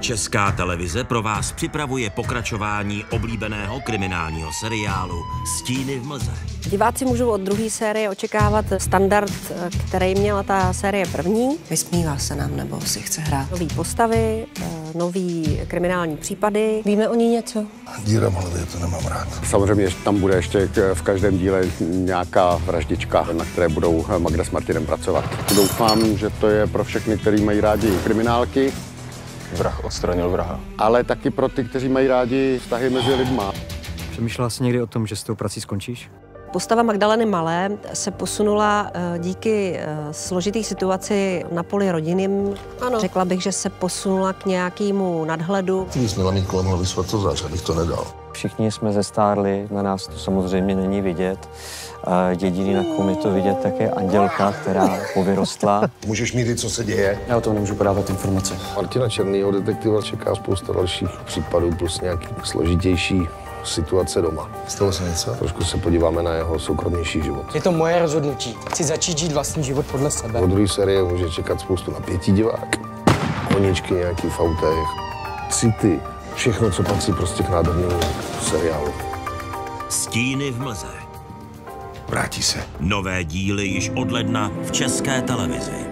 Česká televize pro vás připravuje pokračování oblíbeného kriminálního seriálu Stíny v mlze. Diváci můžou od druhé série očekávat standard, který měla ta série první. Vysmívá se nám nebo si chce hrát. Nový postavy, nový kriminální případy. Víme o ní něco? Díra v hlavě, to nemám rád. Samozřejmě tam bude ještě v každém díle nějaká vraždička, na které budou Magda s Martinem pracovat. Doufám, že to je pro všechny, kteří mají rádi kriminálky, Vrah odstranil vraha. ale taky pro ty, kteří mají rádi vztahy mezi lidma. Přemýšlela jsi někdy o tom, že s tou prací skončíš? Postava Magdaleny Malé se posunula eh, díky eh, složitý situaci na poli rodinným. Ano. Řekla bych, že se posunula k nějakému nadhledu. Ty bys měla mít kolem hlavy svatozář, abych to nedal. Všichni jsme zestárli, na nás to samozřejmě není vidět. Jediný, na kom je to vidět, tak je Andělka, která povyrostla. Můžeš mít i co se děje. Já o tom nemůžu podávat informace. Martina Černýho detektiva čeká spousta dalších případů plus nějaký složitější situace doma. Stalo se něco? Trošku se podíváme na jeho soukromnější život. Je to moje rozhodnutí. Chci začít žít vlastní život podle sebe. Po druhé série může čekat spoustu napětí divák. Honičky nějaký v autech, city, všechno, co patří prostě k nádhernému seriálu. Stíny v mlze. Vrátí se. Nové díly již od ledna v České televizi.